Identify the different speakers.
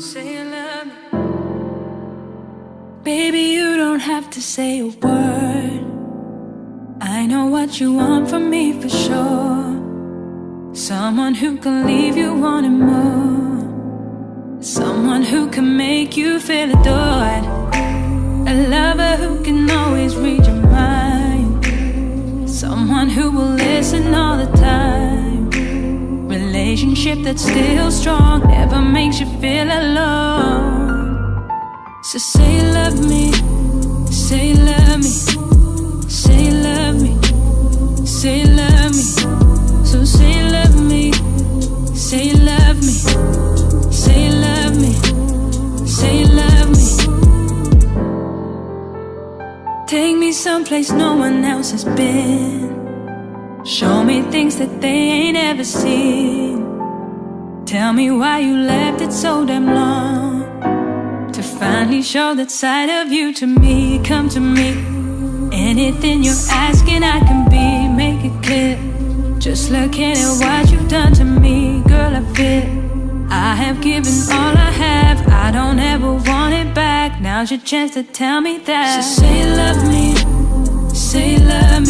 Speaker 1: Say you love me. Baby, you don't have to say a word. I know what you want from me for sure. Someone who can leave you wanting more. Someone who can make you feel adored. A lover who can always read your mind. Someone who will listen all the time. Relationship that's still strong, never makes you feel alone. So say you love me, say you love me, say you love me, say you love me. So say you love me, say you love me, say you love me, say you love me. Take me someplace no one else has been. Show me things that they ain't ever seen. Tell me why you left it so damn long. To finally show that side of you to me. Come to me. Anything you're asking, I can be. Make it clear. Just looking at what you've done to me, girl, I feel I have given all I have, I don't ever want it back Now's your chance to tell me that So say you love me, say you love me